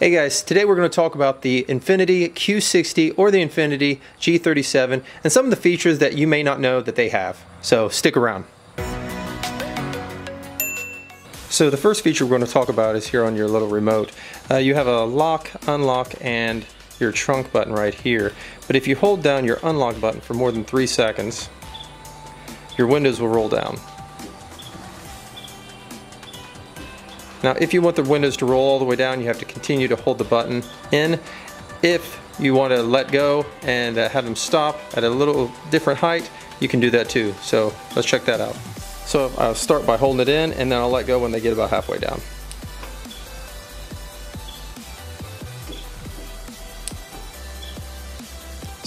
Hey guys, today we're going to talk about the Infiniti Q60 or the Infiniti G37 and some of the features that you may not know that they have. So stick around. So the first feature we're going to talk about is here on your little remote. Uh, you have a lock, unlock, and your trunk button right here. But if you hold down your unlock button for more than three seconds, your windows will roll down. Now if you want the windows to roll all the way down you have to continue to hold the button in. If you want to let go and uh, have them stop at a little different height you can do that too. So let's check that out. So I'll start by holding it in and then I'll let go when they get about halfway down.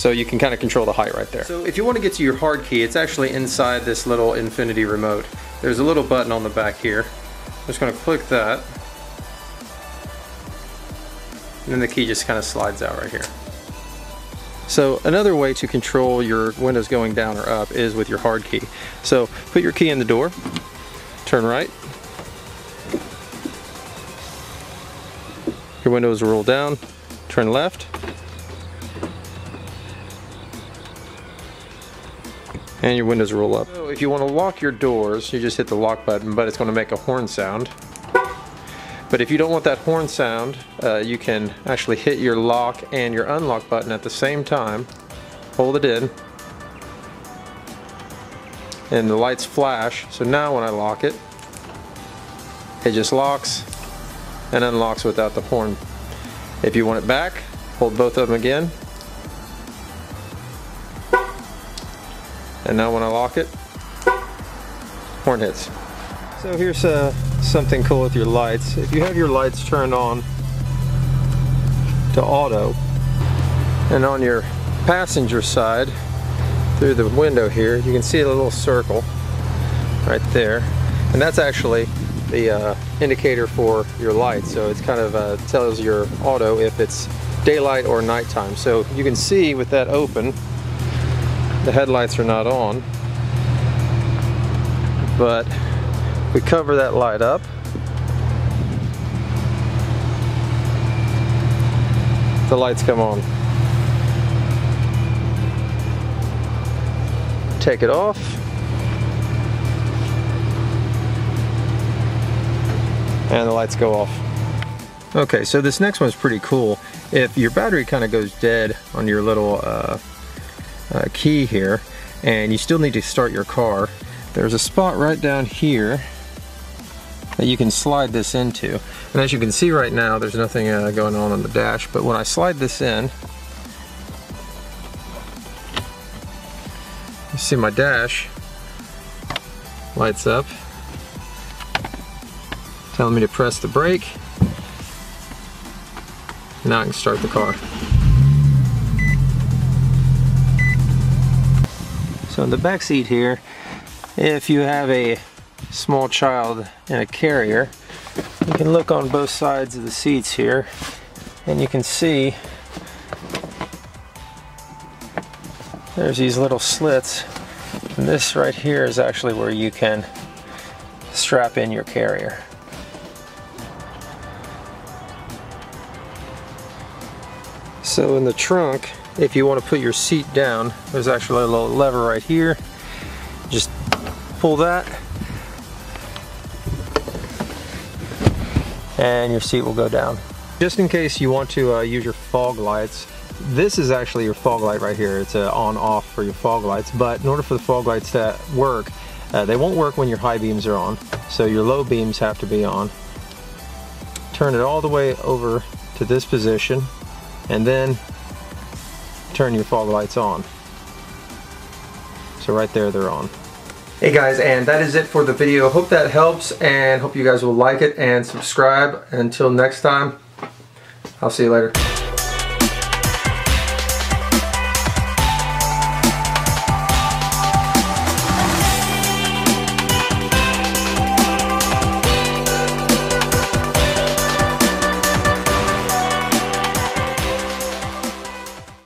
So you can kind of control the height right there. So if you want to get to your hard key, it's actually inside this little Infiniti remote. There's a little button on the back here. I'm just to click that. And then the key just kind of slides out right here. So another way to control your windows going down or up is with your hard key. So put your key in the door, turn right, your windows roll down, turn left, and your windows roll up. So if you want to lock your doors, you just hit the lock button, but it's going to make a horn sound. But if you don't want that horn sound, uh, you can actually hit your lock and your unlock button at the same time. Hold it in. And the lights flash. So now when I lock it, it just locks and unlocks without the horn. If you want it back, hold both of them again and now when I lock it, horn hits. So here's uh, something cool with your lights. If you have your lights turned on to auto, and on your passenger side, through the window here, you can see a little circle right there. And that's actually the uh, indicator for your light. So it kind of uh, tells your auto if it's daylight or nighttime. So you can see with that open, the headlights are not on but we cover that light up. The lights come on. Take it off. And the lights go off. Okay so this next one's pretty cool. If your battery kind of goes dead on your little uh, uh, key here and you still need to start your car. There's a spot right down here that you can slide this into. And as you can see right now there's nothing uh, going on on the dash but when I slide this in you see my dash lights up telling me to press the brake. Now I can start the car So in the back seat here, if you have a small child in a carrier, you can look on both sides of the seats here and you can see there's these little slits and this right here is actually where you can strap in your carrier. So in the trunk, if you want to put your seat down, there's actually a little lever right here. Just pull that and your seat will go down. Just in case you want to uh, use your fog lights, this is actually your fog light right here. It's a on off for your fog lights, but in order for the fog lights to work, uh, they won't work when your high beams are on. So your low beams have to be on. Turn it all the way over to this position and then turn your fog lights on. So right there they're on. Hey guys, and that is it for the video. Hope that helps and hope you guys will like it and subscribe. Until next time, I'll see you later.